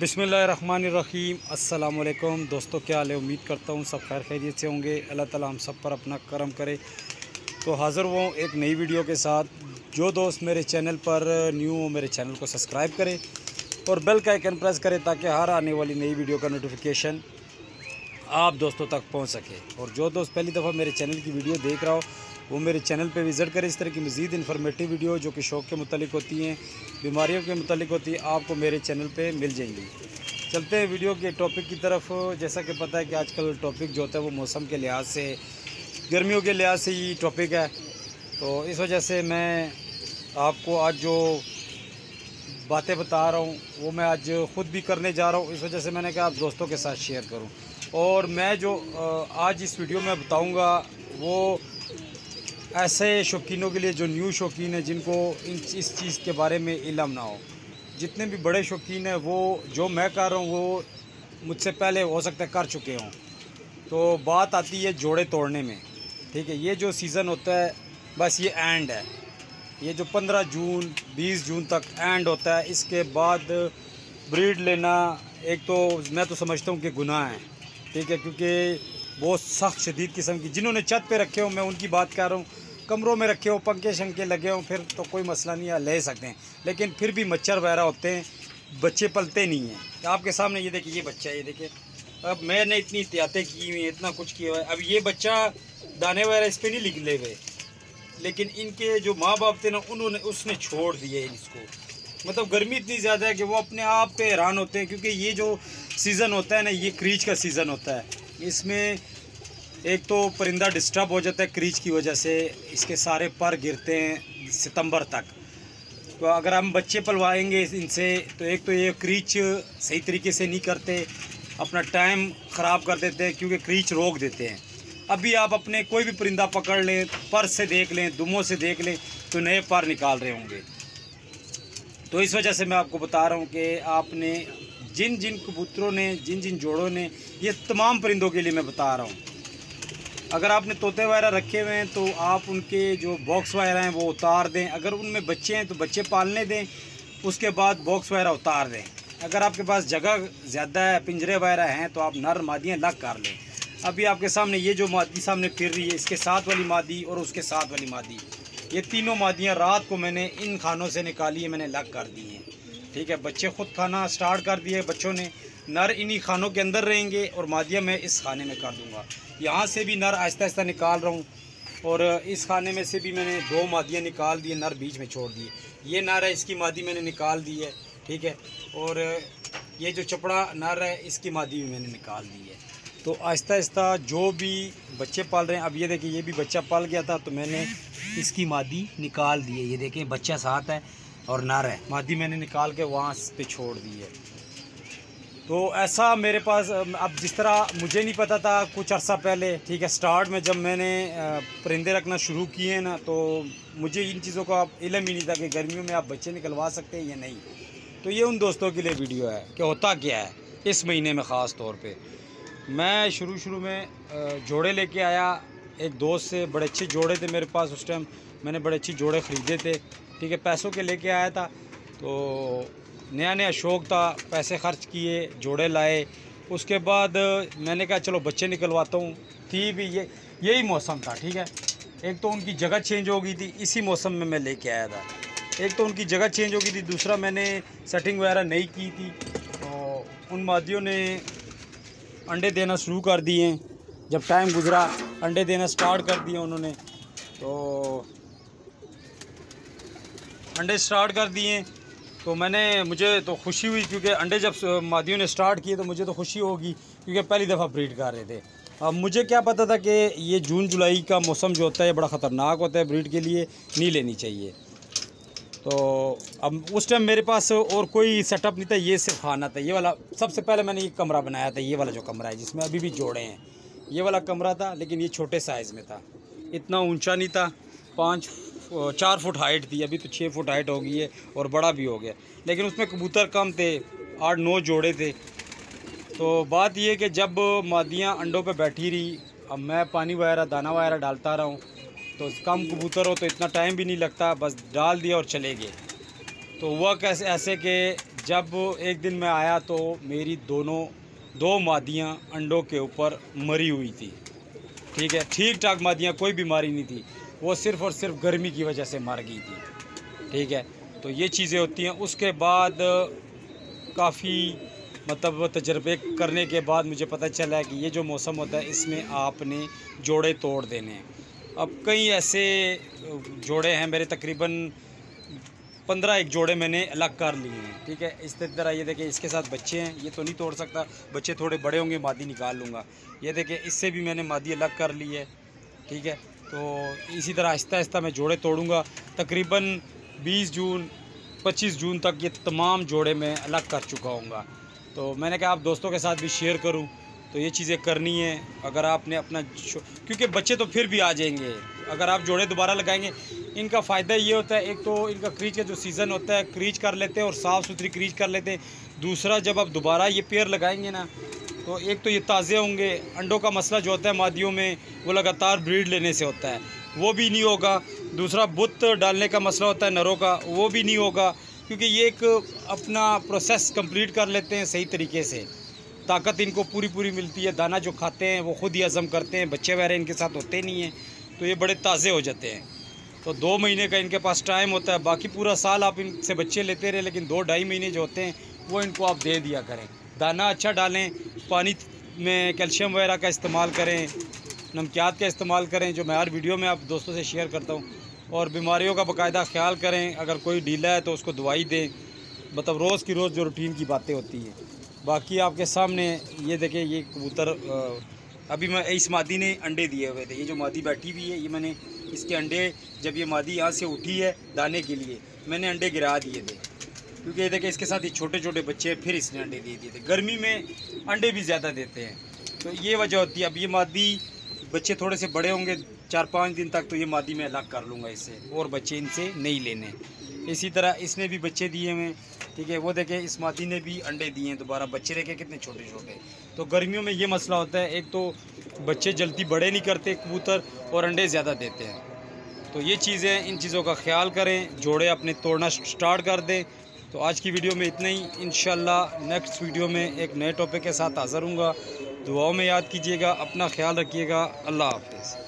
بسم اللہ الرحمن الرحیم۔ السلام علیکم۔ دوستوں کیا حال ہے؟ امید کرتا ہوں سب خیر خیریت سے ہوں گے۔ اللہ تعالیٰ ہم سب پر اپنا کرم کرے۔ تو حاضر ہوں ایک نئی ویڈیو کے ساتھ۔ جو دوست میرے چینل پر نیو ہو میرے چینل کو سبسکرائب کرے اور بیل کا ایکن پریس کرے تاکہ ہر آنے والی نئی ویڈیو کا نوٹیفیکیشن آپ دوستوں تک پہنچ سکے۔ اور جو دوست پہلی دفعہ میرے چینل کی ویڈیو دیکھ رہا ہو وہ میرے چینل پہ وزٹ کرے اس طرح کی مزید انفارمیٹیو ویڈیو جو کہ شوق کے متعلق ہوتی ہیں، بیماریوں کے متعلق ہوتی ہیں، آپ کو میرے چینل پہ مل جائیں گی۔ چلتے ہیں ویڈیو کے ٹاپک کی طرف۔ جیسا کہ پتہ ہے کہ آج کل ٹاپک جو ہوتا ہے وہ موسم کے لحاظ سے، گرمیوں کے لحاظ سے ہی ٹاپک ہے۔ تو اس وجہ سے میں آپ کو آج جو باتیں بتا رہا ہوں، وہ میں آج خود بھی کرنے جا رہا ہوں۔ اس وجہ سے میں نے کہا آپ دوستوں کے ساتھ شیئر کروں۔ اور میں جو آج اس ویڈیو میں بتاؤں گا، وہ ایسے شوقینوں کے لیے جو نیو شوقین ہیں، جن کو ان اس چیز کے بارے میں علم نہ ہو۔ جتنے بھی بڑے شوقین ہیں، وہ جو میں کر رہا ہوں، وہ مجھ سے پہلے ہو سکتا ہے، کر چکے ہوں۔ تو بات آتی ہے جوڑے توڑنے میں۔ ٹھیک ہے، یہ جو سیزن ہوتا ہے، بس یہ اینڈ ہے۔ یہ جو پندرہ جون، بیس جون تک اینڈ ہوتا ہے، اس کے بعد بریڈ لینا ایک تو میں تو سمجھتا ہوں کہ گناہ ہے ٹھیک ہے، کیونکہ بہت سخت شدید قسم کی، جنہوں نے چھت پہ رکھے ہوں، میں ان کی بات کر رہا ہوں۔ کمروں میں رکھے ہوں، پنکھے شنکے لگے ہوں، پھر تو کوئی مسئلہ نہیں ہے، لے سکتے ہیں۔ لیکن پھر بھی مچھر وغیرہ ہوتے ہیں، بچے پلتے نہیں ہیں۔ آپ کے سامنے یہ دیکھیں یہ بچہ ہے، یہ دیکھیں اب میں نے اتنی احتیاطیں کی ہوئی ہیں، اتنا کچھ کیا ہوا ہے۔ اب یہ بچہ دانے وغیرہ اس پہ نہیں نکلے ہوئے۔ لیکن ان کے جو ماں باپ تھے نا، انہوں نے، اس نے چھوڑ دیے اس کو۔ مطلب گرمی اتنی زیادہ ہے کہ وہ اپنے آپ پہ حیران ہوتے ہیں، کیونکہ یہ جو سیزن ہوتا ہے نا، یہ کریچ کا سیزن ہوتا ہے۔ اس میں ایک تو پرندہ ڈسٹرب ہو جاتا ہے، کریچ کی وجہ سے اس کے سارے پر گرتے ہیں ستمبر تک۔ تو اگر ہم بچے پلوائیں گے ان سے، تو ایک تو یہ کریچ صحیح طریقے سے نہیں کرتے، اپنا ٹائم خراب کر دیتے ہیں کیونکہ کریچ روک دیتے ہیں۔ ابھی آپ اپنے کوئی بھی پرندہ پکڑ لیں، پر سے دیکھ لیں، دموں سے دیکھ لیں، تو نئے پر نکال رہے ہوں گے۔ تو اس وجہ سے میں آپ کو بتا رہا ہوں کہ آپ نے جن جن کبوتروں نے، جن جن جوڑوں نے یہ تمام پرندوں کے لیے میں بتا رہا ہوں۔ اگر آپ نے طوطے وغیرہ رکھے ہوئے ہیں تو آپ ان کے جو باکس وغیرہ ہیں وہ اتار دیں۔ اگر ان میں بچے ہیں تو بچے پالنے دیں۔ اس کے بعد باکس وغیرہ اتار دیں۔ اگر آپ کے پاس جگہ زیادہ ہے، پنجرے وغیرہ ہیں تو آپ نر مادیاں لگ کر لیں۔ ابھی آپ کے سامنے یہ جو مادی سامنے پھر رہی ہے، اس کے ساتھ والی مادی اور اس کے ساتھ والی مادی۔ یہ تینوں مادیاں رات کو میں نے ان کھانوں سے نکالی ہے میں نے لگ کر دی ہیں۔ ٹھیک ہے، بچے خود کھانا سٹارٹ کر دیے بچوں نے۔ نر انہی خانوں کے اندر رہیں گے اور مادیاں میں اس کھانے میں کر دوں گا۔ یہاں سے بھی نر آہستہ آہستہ نکال رہا ہوں اور اس کھانے میں سے بھی میں نے دو مادیاں نکال دی نر بیچ میں چھوڑ دیے۔ یہ نر ہے، اس کی مادی میں نے نکال دی ہے، ٹھیک ہے؟ اور یہ جو چپڑا نر ہے، اس کی مادی بھی میں نے نکال دی ہے۔ تو آہستہ آہستہ جو بھی بچے پال رہے ہیں، اب یہ دیکھیں، یہ بھی بچہ پال گیا تھا تو میں نے اس کی مادی نکال دی ہے۔ یہ دیکھیں، بچہ ساتھ ہے اور نر ہے۔ مادی میں نے نکال کے وہاں پہ چھوڑ دی ہے۔ تو ایسا میرے پاس، اب جس طرح مجھے نہیں پتا تھا کچھ عرصہ پہلے، ٹھیک ہے سٹارٹ میں جب میں نے پرندے رکھنا شروع کیے ہیں نا، تو مجھے ان چیزوں کا علم ہی نہیں تھا کہ گرمیوں میں آپ بچے نکلوا سکتے ہیں یا نہیں۔ تو یہ ان دوستوں کے لیے ویڈیو ہے کہ ہوتا کیا ہے اس مہینے میں خاص طور پہ۔ میں شروع شروع میں جوڑے لے کے آیا۔ ایک دوست سے بڑے اچھے جوڑے تھے میرے پاس اس ٹائم۔ میں نے بڑے اچھے جوڑے خریدے تھے۔ ٹھیک ہے، پیسوں کے لے کے آیا تھا۔ تو نیا نیا شوق تھا، پیسے خرچ کیے، جوڑے لائے۔ اس کے بعد میں نے کہا، چلو بچے نکلواتا ہوں۔ تھی بھی یہ، یہی موسم تھا، ٹھیک ہے؟ ایک تو ان کی جگہ چینج ہو گئی تھی، اسی موسم میں میں لے کے آیا تھا۔ ایک تو ان کی جگہ چینج ہو گئی تھی، دوسرا میں نے سیٹنگ وغیرہ نہیں کی تھی۔ تو ان مادیوں نے انڈے دینا شروع کر دیے۔ جب ٹائم گزرا، انڈے دینا سٹارٹ کر دیے انہوں نے۔ تو انڈے سٹارٹ کر دیے۔ تو میں نے مجھے تو خوشی ہوئی کیونکہ انڈے جب مادیوں نے سٹارٹ کیے تو مجھے تو خوشی ہوگی کیونکہ پہلی دفعہ بریڈ کر رہے تھے۔ اب مجھے کیا پتہ تھا کہ یہ جون جولائی کا موسم جو ہوتا ہے یہ بڑا خطرناک ہوتا ہے بریڈ کے لیے، نہیں لینی چاہیے۔ تو اب اس ٹائم میرے پاس اور کوئی سیٹ اپ نہیں تھا، یہ صرف کھانا تھا۔ یہ والا سب سے پہلے میں نے یہ کمرہ بنایا تھا، یہ والا جو کمرہ ہے، جس میں ابھی بھی جوڑے ہیں۔ یہ والا کمرہ تھا، لیکن یہ چھوٹے سائز میں تھا۔ اتنا اونچا نہیں تھا، پانچ چار فٹ ہائٹ تھی، ابھی تو چھ فٹ ہائٹ ہو گئی ہے اور بڑا بھی ہو گیا۔ لیکن اس میں کبوتر کم تھے، آٹھ نو جوڑے تھے۔ تو بات یہ کہ جب مادیاں انڈوں پہ بیٹھی رہی، اب میں پانی وغیرہ، دانہ وغیرہ ڈالتا رہا ہوں، تو کم کبوتر ہو تو اتنا ٹائم بھی نہیں لگتا، بس ڈال دیا اور چلے گئے۔ تو ہوا کیسے، ایسے کہ جب ایک دن میں آیا تو میری دونوں، دو مادیاں انڈوں کے اوپر مری ہوئی تھیں ٹھیک ہے، ٹھیک ٹھاک مادیاں، کوئی بیماری نہیں تھی۔ وہ صرف اور صرف گرمی کی وجہ سے مر گئی تھی۔ ٹھیک ہے؟ تو یہ چیزیں ہوتی ہیں۔ اس کے بعد کافی مطلب تجربے کرنے کے بعد مجھے پتہ چلا کہ یہ جو موسم ہوتا ہے، اس میں آپ نے جوڑے توڑ دینے۔ ہیں اب کئی ایسے جوڑے ہیں، میرے تقریباً پندرہ ایک جوڑے میں نے الگ کر لیے ہیں۔ ٹھیک ہے؟ اس طرح یہ دیکھیں، اس کے ساتھ بچے ہیں۔ یہ تو نہیں توڑ سکتا۔ بچے تھوڑے بڑے ہوں گے، مادی نکال لوں گا۔ یہ دیکھیں، اس سے بھی میں نے مادی الگ کر لی ہے۔ ٹھیک ہے؟ تو اسی طرح آہستہ آہستہ میں جوڑے توڑوں گا۔ تقریباً بیس جون، پچیس جون تک یہ تمام جوڑے میں الگ کر چکا ہوں گا۔ تو میں نے کہا آپ دوستوں کے ساتھ بھی شیئر کروں۔ تو یہ چیزیں کرنی ہیں۔ اگر آپ نے اپنا کیونکہ بچے تو پھر بھی آ جائیں گے۔ اگر آپ جوڑے دوبارہ لگائیں گے، ان کا فائدہ یہ ہوتا ہے، ایک تو ان کا کریچ کا جو سیزن ہوتا ہے، کریچ کر لیتے ہیں اور صاف ستھری کریچ کر لیتے ہیں۔ دوسرا، جب آپ دوبارہ یہ پیئر لگائیں گے نا تو ایک تو یہ تازے ہوں گے، انڈوں کا مسئلہ جو ہوتا ہے مادیوں میں، وہ لگاتار بریڈ لینے سے ہوتا ہے۔ وہ بھی نہیں ہوگا۔ دوسرا، بت ڈالنے کا مسئلہ ہوتا ہے نروں کا، وہ بھی نہیں ہوگا۔ کیونکہ یہ ایک اپنا پروسیس کمپلیٹ کر لیتے ہیں صحیح طریقے سے۔ طاقت ان کو پوری پوری ملتی ہے۔ دانہ جو کھاتے ہیں، وہ خود ہی عظم کرتے ہیں۔ بچے وغیرہ ان کے ساتھ ہوتے نہیں ہیں۔ تو یہ بڑے تازے ہو جاتے ہیں۔ تو دو مہینے کا ان کے پاس ٹائم ہوتا ہے۔ باقی پورا سال آپ ان سے بچے لیتے رہے، لیکن دو ڈھائی مہینے جو ہوتے ہیں، وہ ان کو آپ دے دیا کریں۔ دانہ اچھا ڈالیں، پانی میں کیلشیم وغیرہ کا استعمال کریں، نمکیات کا استعمال کریں، جو میں ہر ویڈیو میں آپ دوستوں سے شیئر کرتا ہوں، اور بیماریوں کا باقاعدہ خیال کریں۔ اگر کوئی ڈھیلا ہے تو اس کو دوائی دیں۔ مطلب روز کی روز جو روٹین کی باتیں ہوتی ہیں۔ باقی آپ کے سامنے یہ دیکھیں، یہ کبوتر ابھی میں اس مادی نے انڈے دیے ہوئے تھے۔ یہ جو مادی بیٹھی ہوئی ہے، یہ میں نے اس کے انڈے، جب یہ مادی یہاں سے اٹھی ہے دانے کے لیے، میں نے انڈے گرا دیے تھے۔ کیونکہ یہ دیکھیں اس کے ساتھ یہ چھوٹے چھوٹے بچے پھر اس نے انڈے دیے دیے تھے۔ گرمی میں انڈے بھی زیادہ دیتے ہیں۔ تو یہ وجہ ہوتی ہے۔ اب یہ مادی بچے تھوڑے سے بڑے ہوں گے، چار پانچ دن تک تو یہ مادی میں الگ کر لوں گا اس سے اور بچے ان سے نہیں لینے۔ اسی طرح اس نے بھی بچے دیے ہوئے ٹھیک ہے، وہ دیکھیں اس مادی نے بھی انڈے دیے ہیں دوبارہ۔ بچے دیکھیں کتنے چھوٹے چھوٹے۔ تو گرمیوں میں یہ مسئلہ ہوتا ہے، ایک تو بچے جلدی بڑے نہیں کرتے کبوتر اور انڈے زیادہ دیتے ہیں۔ تو یہ چیزیں، ان چیزوں کا خیال کریں۔ جوڑے اپنے توڑنا سٹارٹ کر دیں۔ تو آج کی ویڈیو میں اتنا ہی۔ انشاءاللہ نیکسٹ ویڈیو میں ایک نئے ٹاپک کے ساتھ حاضر ہوں گا۔ دعاؤں میں یاد کیجیے گا، اپنا خیال رکھیے گا۔ اللہ حافظ۔